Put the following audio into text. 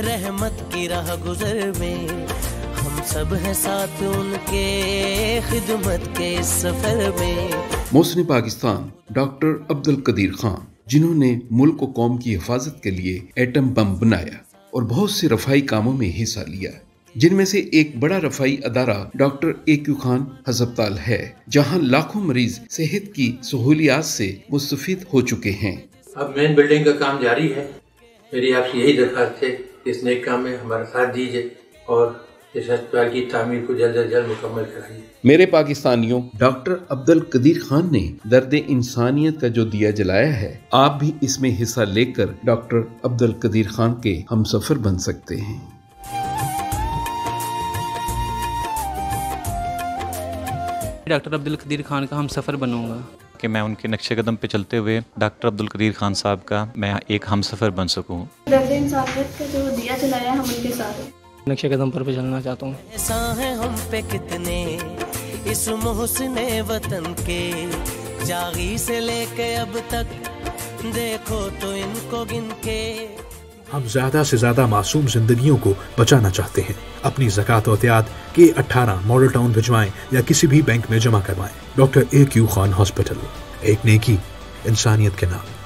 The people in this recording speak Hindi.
रहमत की राह गुजर में हम सब हैं साथ उनके खिदमत के सफ़र में। मौसम पाकिस्तान डॉक्टर अब्दुल कदीर खान जिन्होंने मुल्क व कौम की हिफाजत के लिए एटम बम बनाया और बहुत से रफाई कामों में हिस्सा लिया। जिनमें से एक बड़ा रफाई अदारा डॉक्टर ए क्यू खान हस्पताल है जहाँ लाखों मरीज़ सेहत की सहूलियात से मुस्तफ़ हो चुके हैं। अब मेन बिल्डिंग का काम जारी है। मेरी आपसे यही दरखास्त है। इस नेक काम में हमारा साथ दीजिए और इस अस्पताल की तामीर को जल्द अज जल्द मुकम्मल कराइए। मेरे पाकिस्तानियों डॉक्टर अब्दुल कदीर खान ने दर्द इंसानियत का जो दिया जलाया है आप भी इसमें हिस्सा लेकर डॉक्टर अब्दुल कदीर खान के हम सफ़र बन सकते हैं। डॉक्टर अब्दुल कदीर खान का हम सफ़र बनूँगा। कि मैं उनके नक्शे कदम पे चलते हुए डॉक्टर अब्दुल कदीर खान साहब का मैं एक हम सफ़र बन सकूँ। दर्द इंसानियत का जो दिया जलाया हम उनके साथ। नक्शे कदम पर पे चलना चाहता हूँ। ऐसा है हम पे कितने इस मोहसिन वतन के। जागी से लेके अब तक देखो तो इनको गिन के। हम ज़्यादा से ज़्यादा मासूम जिंदगियों को बचाना चाहते हैं। अपनी जक़ात एहतियात के 18 मॉडल टाउन भिजवाएँ या किसी भी बैंक में जमा करवाएँ। Doctor A Q Khan hospital, एक नेकी, इंसानियत के नाम।